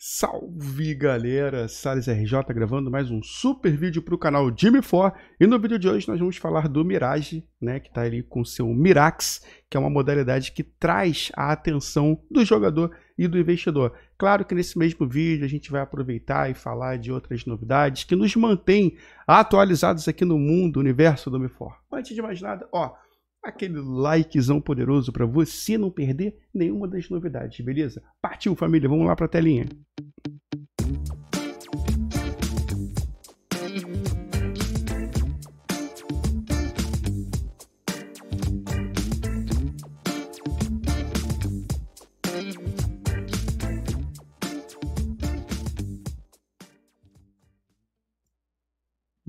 Salve galera, Salles RJ gravando mais um super vídeo para o canal Jimmy For e no vídeo de hoje nós vamos falar do Mirage, né, que está ali com seu Mirax, que é uma modalidade que traz a atenção do jogador e do investidor. Claro que nesse mesmo vídeo a gente vai aproveitar e falar de outras novidades que nos mantêm atualizados aqui no mundo, universo do MiFor. Antes de mais nada, ó, aquele likezão poderoso para você não perder nenhuma das novidades, beleza? Partiu família, vamos lá para a telinha.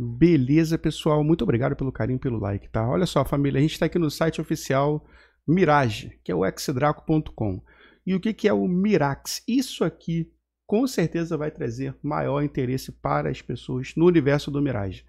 Beleza, pessoal. Muito obrigado pelo carinho, pelo like, tá? Olha só, família, a gente está aqui no site oficial Mirage, que é o xdraco.com. E o que, que é o Mirax? Isso aqui, com certeza, vai trazer maior interesse para as pessoas no universo do Mirage.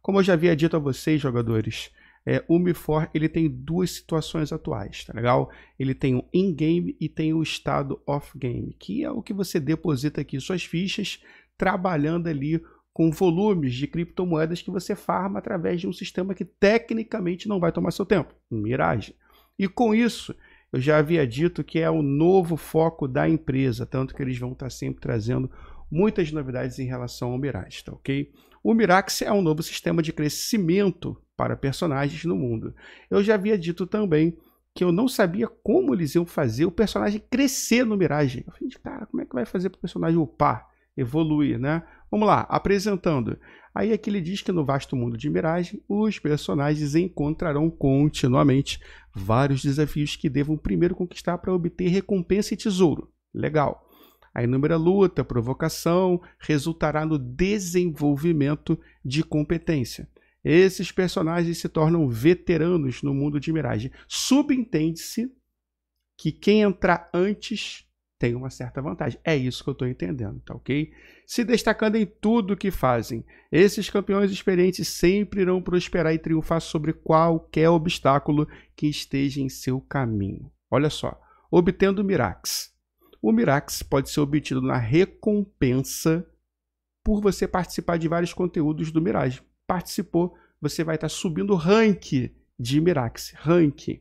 Como eu já havia dito a vocês, jogadores, é, o Mifor ele tem duas situações atuais, tá legal? Ele tem o in-game e tem o estado off-game, que é o que você deposita aqui suas fichas, trabalhando ali com volumes de criptomoedas que você farma através de um sistema que tecnicamente não vai tomar seu tempo, Mirage. E com isso, eu já havia dito que é o novo foco da empresa, tanto que eles vão estar sempre trazendo muitas novidades em relação ao Mirage, tá ok? O Mirax é um novo sistema de crescimento para personagens no mundo. Eu já havia dito também que eu não sabia como eles iam fazer o personagem crescer no Mirage. Eu falei, cara, como é que vai fazer para o personagem upar? evoluir, né? Vamos lá, apresentando. Aí aqui ele diz que no vasto mundo de Mirage, os personagens encontrarão continuamente vários desafios que devam primeiro conquistar para obter recompensa e tesouro. Legal. A inúmera luta, provocação, resultará no desenvolvimento de competência. Esses personagens se tornam veteranos no mundo de Mirage. Subentende-se que quem entrar antes tem uma certa vantagem. É isso que eu estou entendendo, tá ok? Se destacando em tudo que fazem, esses campeões experientes sempre irão prosperar e triunfar sobre qualquer obstáculo que esteja em seu caminho. Olha só, obtendo Mirax. O Mirax pode ser obtido na recompensa por você participar de vários conteúdos do Mirage. Participou, você vai estar subindo o rank de Mirax. Rank.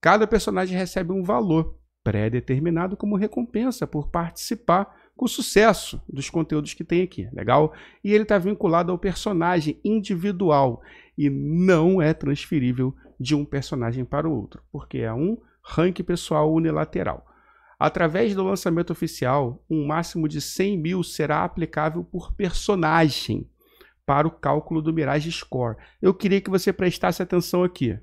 Cada personagem recebe um valor pré-determinado como recompensa por participar com sucesso dos conteúdos que tem aqui, legal? E ele está vinculado ao personagem individual e não é transferível de um personagem para o outro, porque é um rank pessoal unilateral. Através do lançamento oficial, um máximo de 100 mil será aplicável por personagem para o cálculo do Mirage Score. Eu queria que você prestasse atenção aqui.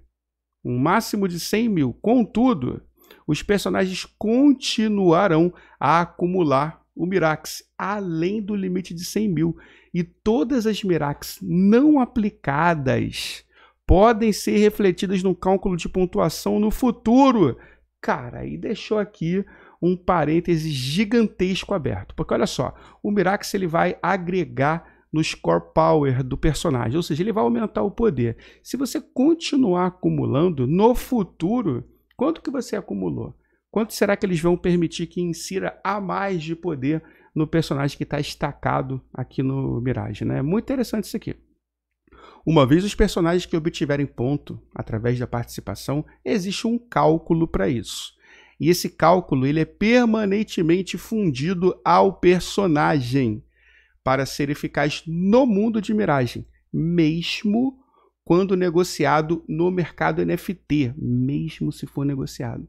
Um máximo de 100 mil. Contudo, os personagens continuarão a acumular o Mirax além do limite de 100 mil. E todas as Mirax não aplicadas podem ser refletidas no cálculo de pontuação no futuro. Cara, e deixou aqui um parêntese gigantesco aberto. Porque olha só, o Mirax ele vai agregar no score power do personagem, ou seja, ele vai aumentar o poder. Se você continuar acumulando no futuro, Quanto que você acumulou? Quanto será que eles vão permitir que insira a mais de poder no personagem que está estacado aqui no Mirage? Né? É muito interessante isso aqui. Uma vez os personagens que obtiverem ponto através da participação, existe um cálculo para isso. E esse cálculo ele é permanentemente fundido ao personagem para ser eficaz no mundo de miragem, mesmo quando negociado no mercado NFT, mesmo se for negociado.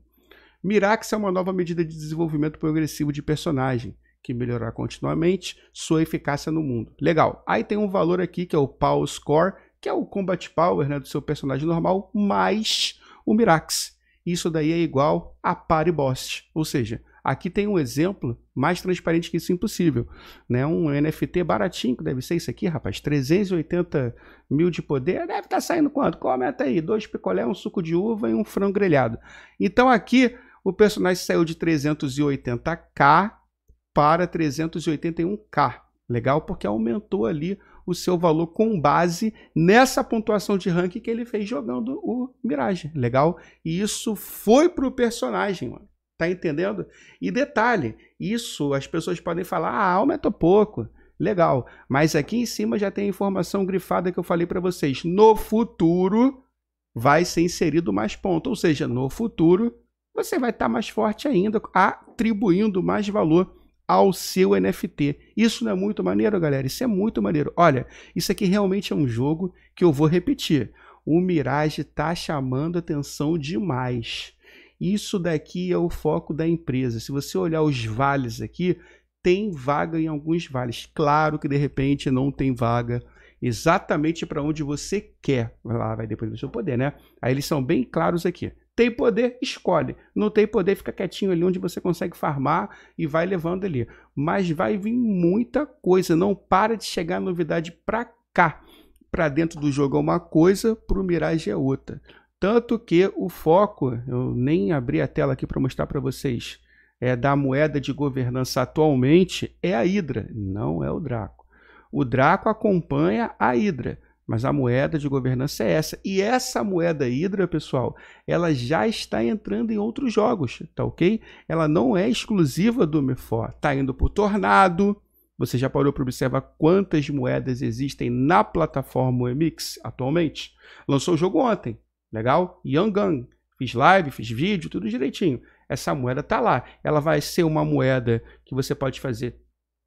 Mirax é uma nova medida de desenvolvimento progressivo de personagem, que melhorará continuamente sua eficácia no mundo. Legal. Aí tem um valor aqui que é o Power Score, que é o Combat Power né, do seu personagem normal, mais o Mirax. Isso daí é igual a Party Boss, ou seja, Aqui tem um exemplo mais transparente que isso impossível. Né? Um NFT baratinho, que deve ser isso aqui, rapaz. 380 mil de poder. Deve estar tá saindo quanto? Comenta aí. Dois picolé, um suco de uva e um frango grelhado. Então aqui o personagem saiu de 380k para 381k. Legal? Porque aumentou ali o seu valor com base nessa pontuação de ranking que ele fez jogando o Mirage. Legal? E isso foi pro personagem, mano. Tá entendendo? E detalhe, isso as pessoas podem falar, ah, aumentou pouco. Legal, mas aqui em cima já tem a informação grifada que eu falei para vocês. No futuro vai ser inserido mais ponto, ou seja, no futuro você vai estar tá mais forte ainda, atribuindo mais valor ao seu NFT. Isso não é muito maneiro, galera? Isso é muito maneiro. Olha, isso aqui realmente é um jogo que eu vou repetir. O Mirage está chamando atenção demais. Isso daqui é o foco da empresa. Se você olhar os vales aqui, tem vaga em alguns vales. Claro que de repente não tem vaga exatamente para onde você quer. Lá vai depois do seu poder, né? Aí eles são bem claros aqui. Tem poder, escolhe. Não tem poder, fica quietinho ali onde você consegue farmar e vai levando ali. Mas vai vir muita coisa. Não para de chegar novidade para cá. Para dentro do jogo é uma coisa, para o Mirage é outra. Tanto que o foco, eu nem abri a tela aqui para mostrar para vocês é, da moeda de governança atualmente é a Hidra, não é o Draco. O Draco acompanha a Hidra, mas a moeda de governança é essa. E essa moeda Hidra, pessoal, ela já está entrando em outros jogos, tá ok? Ela não é exclusiva do MeFor. Está indo para o Tornado. Você já parou para observar quantas moedas existem na plataforma MX atualmente? Lançou o jogo ontem, legal? Gun. Fiz live, fiz vídeo, tudo direitinho essa moeda está lá. Ela vai ser uma moeda que você pode fazer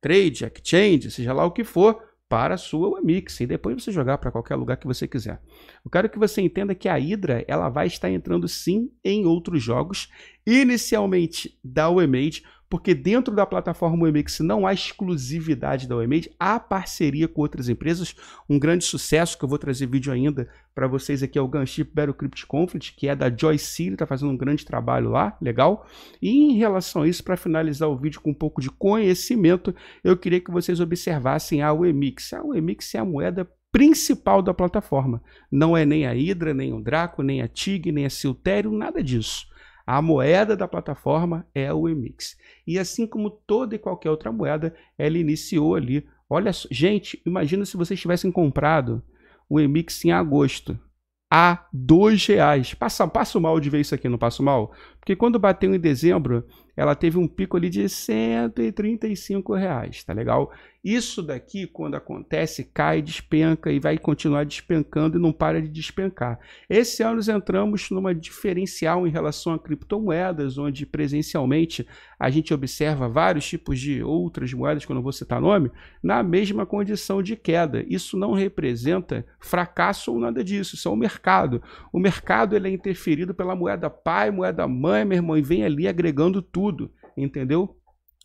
trade, exchange, seja lá o que for, para a sua Mix e depois você jogar para qualquer lugar que você quiser. Eu quero que você entenda que a Hydra ela vai estar entrando sim em outros jogos, inicialmente da UEMAGE, porque dentro da plataforma UMX não há exclusividade da UMX, há parceria com outras empresas. Um grande sucesso que eu vou trazer vídeo ainda para vocês aqui é o Gunship Battle Crypt Conflict, que é da Joy City, está fazendo um grande trabalho lá, legal. E em relação a isso, para finalizar o vídeo com um pouco de conhecimento, eu queria que vocês observassem a UMX. A UMX é a moeda principal da plataforma. Não é nem a Hydra, nem o Draco, nem a TIG, nem a Siltério, nada disso. A moeda da plataforma é o Emix. E assim como toda e qualquer outra moeda, ela iniciou ali. Olha, gente, imagina se vocês tivessem comprado o Emix em agosto a dois reais. Passa, passo mal de ver isso aqui, não passo mal? Porque quando bateu em dezembro, ela teve um pico ali de 135 reais, tá legal? Isso daqui, quando acontece, cai, despenca e vai continuar despencando e não para de despencar. Esse ano nós entramos numa diferencial em relação a criptomoedas, onde presencialmente a gente observa vários tipos de outras moedas, que eu não vou citar nome, na mesma condição de queda. Isso não representa fracasso ou nada disso, isso é o mercado. O mercado ele é interferido pela moeda pai, moeda mãe, meu irmão, e vem ali agregando tudo, entendeu?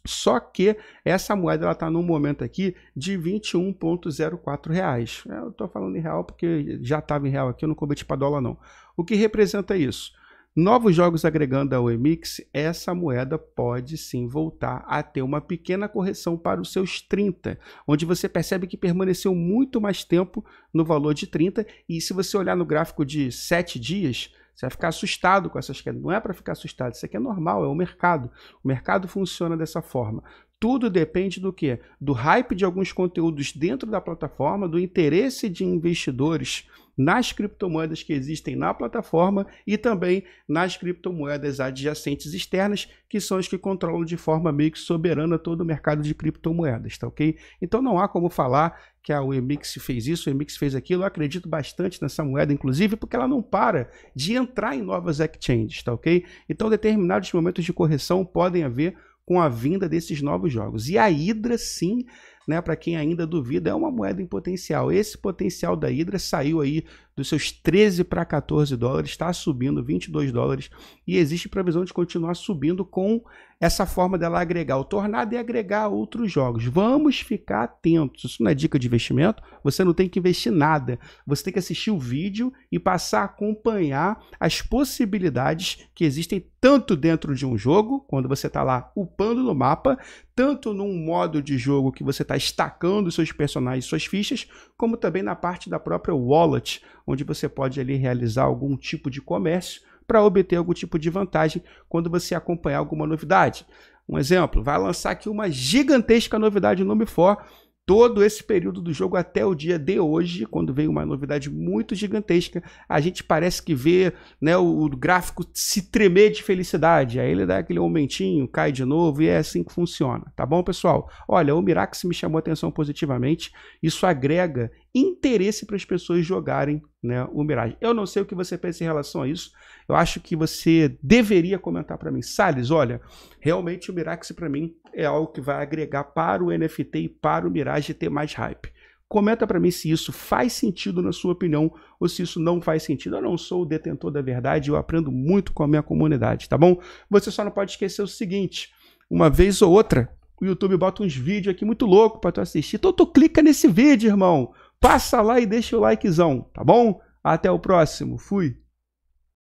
Só que essa moeda está num momento aqui de 21,04 reais. Eu estou falando em real porque já estava em real aqui, eu não converti para dólar não. O que representa isso? Novos jogos agregando ao Emix, essa moeda pode sim voltar a ter uma pequena correção para os seus 30, onde você percebe que permaneceu muito mais tempo no valor de 30, e se você olhar no gráfico de 7 dias, você vai ficar assustado com essas quedas. Não é para ficar assustado, isso aqui é normal, é o mercado. O mercado funciona dessa forma. Tudo depende do que? Do hype de alguns conteúdos dentro da plataforma, do interesse de investidores nas criptomoedas que existem na plataforma e também nas criptomoedas adjacentes externas, que são as que controlam de forma meio que soberana todo o mercado de criptomoedas, tá ok? Então não há como falar que a Emix fez isso, o Emix fez aquilo. Eu acredito bastante nessa moeda, inclusive, porque ela não para de entrar em novas exchanges, tá ok? Então determinados momentos de correção podem haver com a vinda desses novos jogos. E a Hydra, sim, né, para quem ainda duvida, é uma moeda em potencial. Esse potencial da Hydra saiu aí dos seus 13 para 14 dólares, está subindo 22 dólares e existe previsão de continuar subindo com essa forma dela agregar o Tornado e agregar outros jogos. Vamos ficar atentos. Isso não é dica de investimento, você não tem que investir nada. Você tem que assistir o vídeo e passar a acompanhar as possibilidades que existem tanto dentro de um jogo, quando você está lá upando no mapa, tanto num modo de jogo que você está estacando seus personagens, suas fichas, como também na parte da própria wallet, onde você pode ali realizar algum tipo de comércio para obter algum tipo de vantagem quando você acompanhar alguma novidade. Um exemplo, vai lançar aqui uma gigantesca novidade no Mi4 todo esse período do jogo até o dia de hoje, quando veio uma novidade muito gigantesca, a gente parece que vê né, o, gráfico se tremer de felicidade. Aí ele dá aquele aumentinho, cai de novo e é assim que funciona. Tá bom, pessoal? Olha, o Mirax me chamou atenção positivamente. Isso agrega interesse para as pessoas jogarem né, o Mirage. Eu não sei o que você pensa em relação a isso. Eu acho que você deveria comentar para mim. Salles, olha, realmente o Mirax para mim é algo que vai agregar para o NFT e para o Mirage ter mais hype. Comenta para mim se isso faz sentido na sua opinião ou se isso não faz sentido. Eu não sou o detentor da verdade, eu aprendo muito com a minha comunidade, tá bom? Você só não pode esquecer o seguinte, uma vez ou outra, o YouTube bota uns vídeos aqui muito louco para tu assistir. Então tu clica nesse vídeo, irmão passa lá e deixa o likezão, tá bom? Até o próximo. Fui!